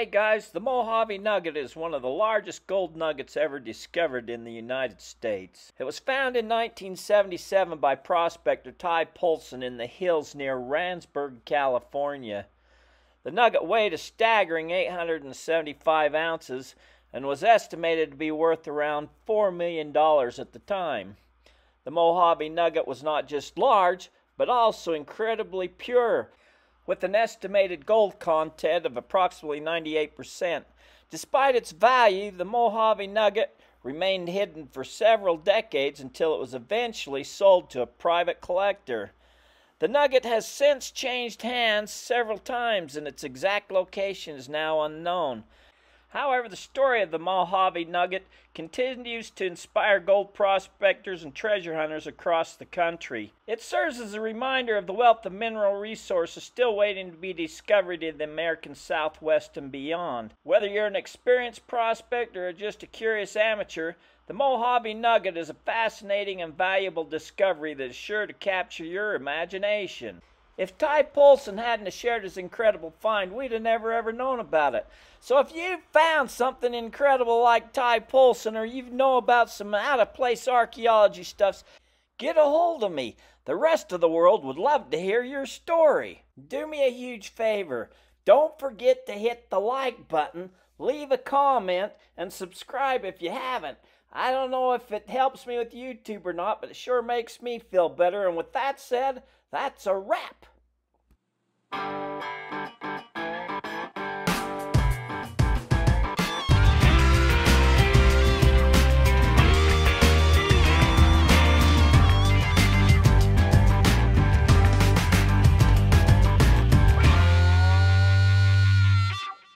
Hey guys, the Mojave Nugget is one of the largest gold nuggets ever discovered in the United States. It was found in 1977 by prospector Ty Poulsen in the hills near Randsburg, California. The nugget weighed a staggering 875 ounces and was estimated to be worth around $4 million at the time. The Mojave Nugget was not just large, but also incredibly pure with an estimated gold content of approximately 98%. Despite its value, the Mojave Nugget remained hidden for several decades until it was eventually sold to a private collector. The nugget has since changed hands several times and its exact location is now unknown. However, the story of the Mojave Nugget continues to inspire gold prospectors and treasure hunters across the country. It serves as a reminder of the wealth of mineral resources still waiting to be discovered in the American Southwest and beyond. Whether you're an experienced prospector or just a curious amateur, the Mojave Nugget is a fascinating and valuable discovery that is sure to capture your imagination. If Ty Poulsen hadn't shared his incredible find, we'd have never ever known about it. So if you've found something incredible like Ty Poulsen or you know about some out of place archaeology stuffs, get a hold of me. The rest of the world would love to hear your story. Do me a huge favor. Don't forget to hit the like button, leave a comment, and subscribe if you haven't. I don't know if it helps me with YouTube or not, but it sure makes me feel better. And with that said, that's a wrap. Bye.